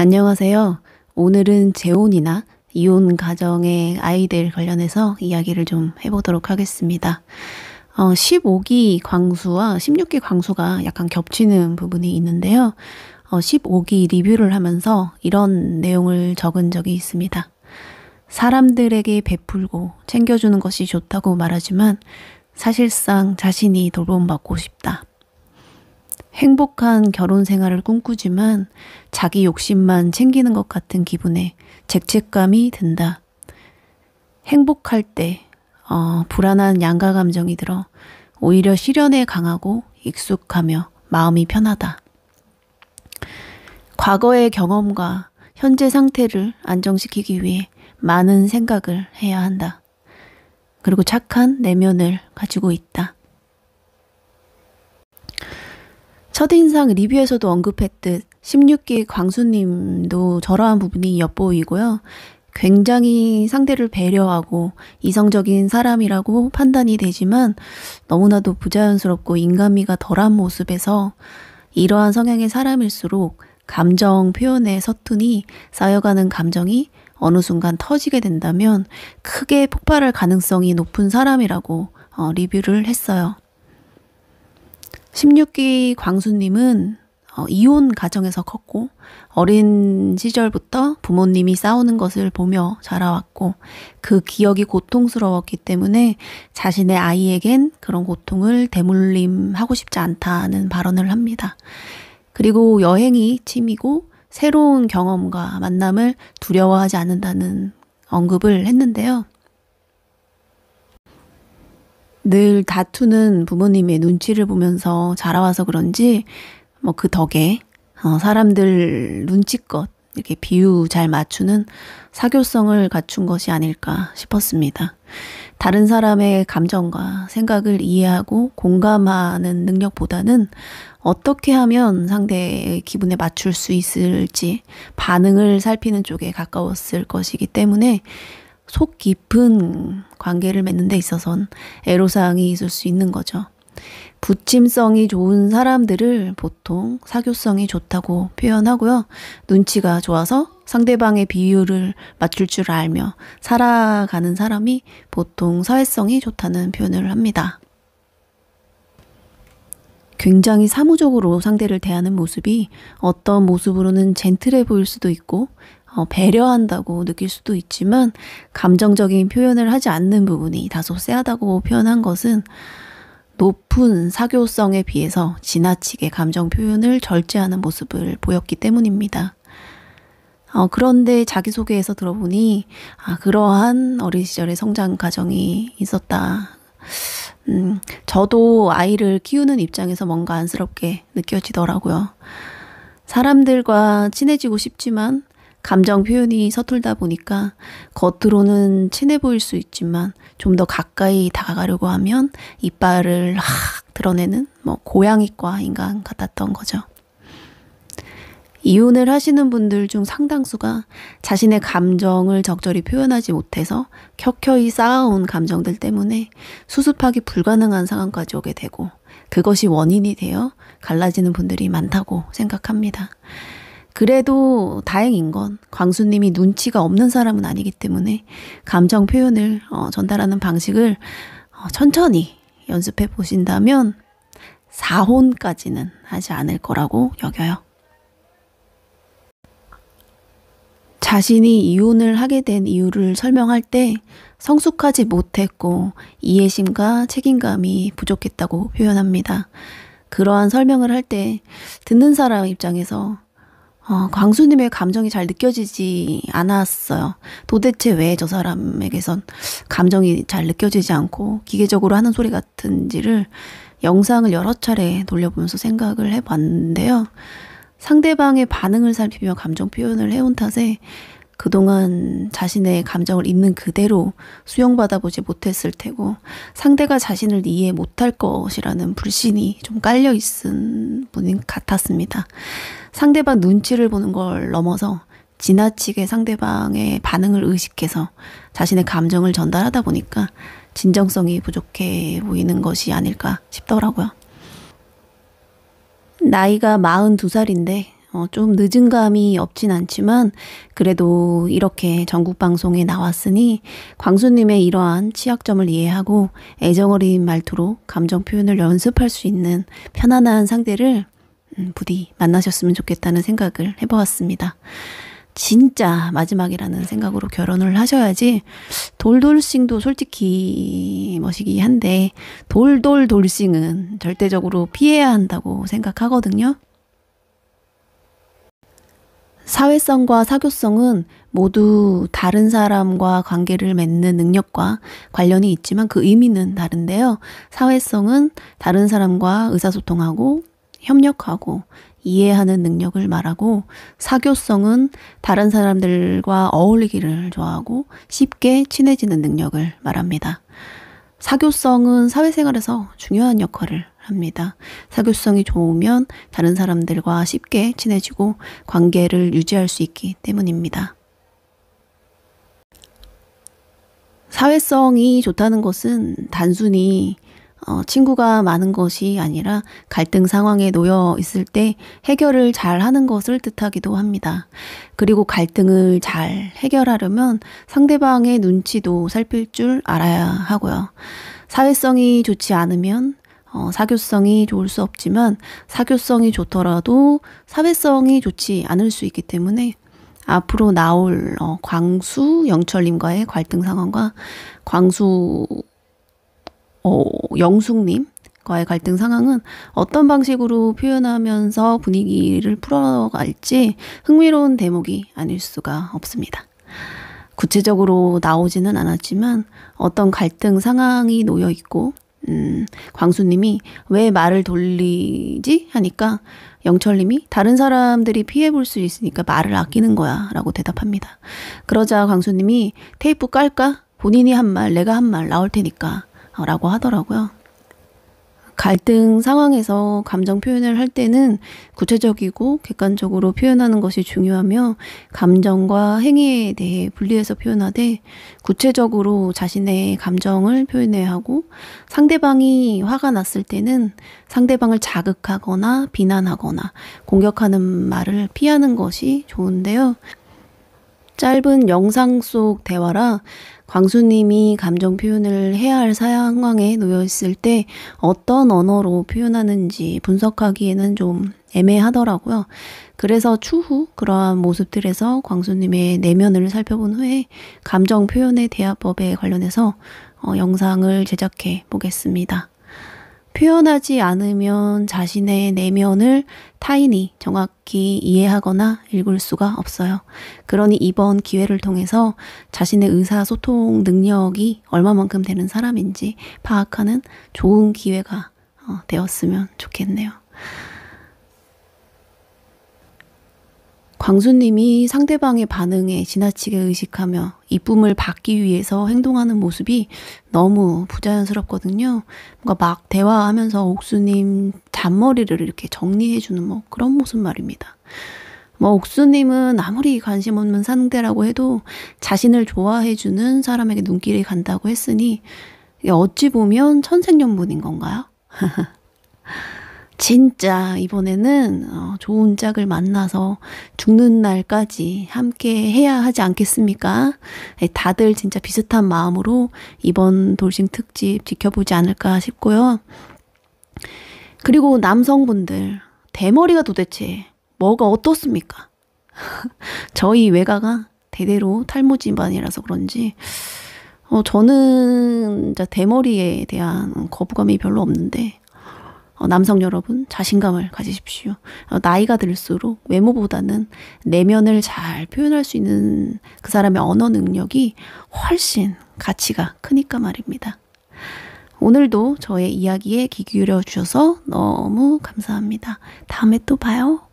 안녕하세요. 오늘은 재혼이나 이혼 가정의 아이들 관련해서 이야기를 좀 해보도록 하겠습니다. 어, 15기 광수와 16기 광수가 약간 겹치는 부분이 있는데요. 어, 15기 리뷰를 하면서 이런 내용을 적은 적이 있습니다. 사람들에게 베풀고 챙겨주는 것이 좋다고 말하지만 사실상 자신이 돌봄받고 싶다. 행복한 결혼 생활을 꿈꾸지만 자기 욕심만 챙기는 것 같은 기분에 죄책감이 든다. 행복할 때 어, 불안한 양가 감정이 들어 오히려 시련에 강하고 익숙하며 마음이 편하다. 과거의 경험과 현재 상태를 안정시키기 위해 많은 생각을 해야 한다. 그리고 착한 내면을 가지고 있다. 첫인상 리뷰에서도 언급했듯 16기 광수님도 저러한 부분이 엿보이고요. 굉장히 상대를 배려하고 이성적인 사람이라고 판단이 되지만 너무나도 부자연스럽고 인간미가 덜한 모습에서 이러한 성향의 사람일수록 감정 표현에 서툰이 쌓여가는 감정이 어느 순간 터지게 된다면 크게 폭발할 가능성이 높은 사람이라고 어, 리뷰를 했어요. 16기 광수님은 어, 이혼 가정에서 컸고 어린 시절부터 부모님이 싸우는 것을 보며 자라왔고 그 기억이 고통스러웠기 때문에 자신의 아이에겐 그런 고통을 대물림하고 싶지 않다는 발언을 합니다. 그리고 여행이 취미고 새로운 경험과 만남을 두려워하지 않는다는 언급을 했는데요. 늘 다투는 부모님의 눈치를 보면서 자라와서 그런지 뭐 그 덕에 어, 사람들 눈치껏 이렇게 비유 잘 맞추는 사교성을 갖춘 것이 아닐까 싶었습니다. 다른 사람의 감정과 생각을 이해하고 공감하는 능력보다는 어떻게 하면 상대의 기분에 맞출 수 있을지 반응을 살피는 쪽에 가까웠을 것이기 때문에 속 깊은 관계를 맺는 데 있어선 애로사항이 있을 수 있는 거죠. 부침성이 좋은 사람들을 보통 사교성이 좋다고 표현하고요. 눈치가 좋아서 상대방의 비율을 맞출 줄 알며 살아가는 사람이 보통 사회성이 좋다는 표현을 합니다. 굉장히 사무적으로 상대를 대하는 모습이 어떤 모습으로는 젠틀해 보일 수도 있고 어, 배려한다고 느낄 수도 있지만 감정적인 표현을 하지 않는 부분이 다소 쎄하다고 표현한 것은 높은 사교성에 비해서 지나치게 감정 표현을 절제하는 모습을 보였기 때문입니다. 어, 그런데 자기소개에서 들어보니, 아, 그러한 어린 시절의 성장 과정이 있었다. 음, 저도 아이를 키우는 입장에서 뭔가 안쓰럽게 느껴지더라고요. 사람들과 친해지고 싶지만 감정 표현이 서툴다 보니까 겉으로는 친해 보일 수 있지만 좀 더 가까이 다가가려고 하면 이빨을 확 드러내는 뭐 고양이과 인간 같았던 거죠. 이혼을 하시는 분들 중 상당수가 자신의 감정을 적절히 표현하지 못해서 켜켜이 쌓아온 감정들 때문에 수습하기 불가능한 상황까지 오게 되고 그것이 원인이 되어 갈라지는 분들이 많다고 생각합니다. 그래도 다행인 건 광수님이 눈치가 없는 사람은 아니기 때문에 감정 표현을 어, 전달하는 방식을 어, 천천히 연습해 보신다면 4혼까지는 하지 않을 거라고 여겨요. 자신이 이혼을 하게 된 이유를 설명할 때 성숙하지 못했고 이해심과 책임감이 부족했다고 표현합니다. 그러한 설명을 할 때 듣는 사람 입장에서 어, 광수님의 감정이 잘 느껴지지 않았어요. 도대체 왜 저 사람에게선 감정이 잘 느껴지지 않고 기계적으로 하는 소리 같은지를 영상을 여러 차례 돌려보면서 생각을 해봤는데요. 상대방의 반응을 살피며 감정 표현을 해온 탓에 그동안 자신의 감정을 있는 그대로 수용받아보지 못했을 테고 상대가 자신을 이해 못할 것이라는 불신이 좀 깔려 있은 분인 같았습니다. 상대방 눈치를 보는 걸 넘어서 지나치게 상대방의 반응을 의식해서 자신의 감정을 전달하다 보니까 진정성이 부족해 보이는 것이 아닐까 싶더라고요. 나이가 42살인데 어, 좀 늦은 감이 없진 않지만 그래도 이렇게 전국 방송에 나왔으니 광수님의 이러한 취약점을 이해하고 애정어린 말투로 감정 표현을 연습할 수 있는 편안한 상대를 음, 부디 만나셨으면 좋겠다는 생각을 해보았습니다. 진짜 마지막이라는 생각으로 결혼을 하셔야지 돌돌싱도 솔직히 멋이기 한데 돌돌돌싱은 절대적으로 피해야 한다고 생각하거든요. 사회성과 사교성은 모두 다른 사람과 관계를 맺는 능력과 관련이 있지만 그 의미는 다른데요. 사회성은 다른 사람과 의사소통하고 협력하고 이해하는 능력을 말하고 사교성은 다른 사람들과 어울리기를 좋아하고 쉽게 친해지는 능력을 말합니다. 사교성은 사회생활에서 중요한 역할을 합니다. 사교성이 좋으면 다른 사람들과 쉽게 친해지고 관계를 유지할 수 있기 때문입니다. 사회성이 좋다는 것은 단순히 어, 친구가 많은 것이 아니라 갈등 상황에 놓여 있을 때 해결을 잘 하는 것을 뜻하기도 합니다. 그리고 갈등을 잘 해결하려면 상대방의 눈치도 살필 줄 알아야 하고요. 사회성이 좋지 않으면 어, 사교성이 좋을 수 없지만 사교성이 좋더라도 사회성이 좋지 않을 수 있기 때문에 앞으로 나올 어, 광수 영철님과의 갈등 상황과 광수 어, 영숙님과의 갈등 상황은 어떤 방식으로 표현하면서 분위기를 풀어갈지 흥미로운 대목이 아닐 수가 없습니다. 구체적으로 나오지는 않았지만 어떤 갈등 상황이 놓여 있고 음, 광수님이 왜 말을 돌리지? 하니까 영철님이 다른 사람들이 피해 볼 수 있으니까 말을 아끼는 거야 라고 대답합니다. 그러자 광수님이 테이프 깔까? 본인이 한 말, 내가 한 말 나올 테니까 라고 하더라고요. 갈등 상황에서 감정 표현을 할 때는 구체적이고 객관적으로 표현하는 것이 중요하며 감정과 행위에 대해 분리해서 표현하되 구체적으로 자신의 감정을 표현해야 하고 상대방이 화가 났을 때는 상대방을 자극하거나 비난하거나 공격하는 말을 피하는 것이 좋은데요. 짧은 영상 속 대화라 광수님이 감정 표현을 해야 할 상황에 놓여 있을 때 어떤 언어로 표현하는지 분석하기에는 좀 애매하더라고요. 그래서 추후 그러한 모습들에서 광수님의 내면을 살펴본 후에 감정 표현의 대화법에 관련해서 어, 영상을 제작해 보겠습니다. 표현하지 않으면 자신의 내면을 타인이 정확히 이해하거나 읽을 수가 없어요. 그러니 이번 기회를 통해서 자신의 의사소통 능력이 얼마만큼 되는 사람인지 파악하는 좋은 기회가 어, 되었으면 좋겠네요. 광수님이 상대방의 반응에 지나치게 의식하며 이쁨을 받기 위해서 행동하는 모습이 너무 부자연스럽거든요. 뭔가 막 대화하면서 옥수님 잔머리를 이렇게 정리해주는 뭐 그런 모습 말입니다. 뭐 옥수님은 아무리 관심 없는 상대라고 해도 자신을 좋아해주는 사람에게 눈길이 간다고 했으니 어찌 보면 천생연분인 건가요? 진짜 이번에는 어, 좋은 짝을 만나서 죽는 날까지 함께 해야 하지 않겠습니까? 네, 다들 진짜 비슷한 마음으로 이번 돌싱 특집 지켜보지 않을까 싶고요. 그리고 남성분들, 대머리가 도대체 뭐가 어떻습니까? 저희 외가가 대대로 탈모 집안이라서 그런지, 어, 저는 대머리에 대한 거부감이 별로 없는데, 어, 남성 여러분 자신감을 가지십시오. 어, 나이가 들수록 외모보다는 내면을 잘 표현할 수 있는 그 사람의 언어 능력이 훨씬 가치가 크니까 말입니다. 오늘도 저의 이야기에 귀 기울여 주셔서 너무 감사합니다. 다음에 또 봐요.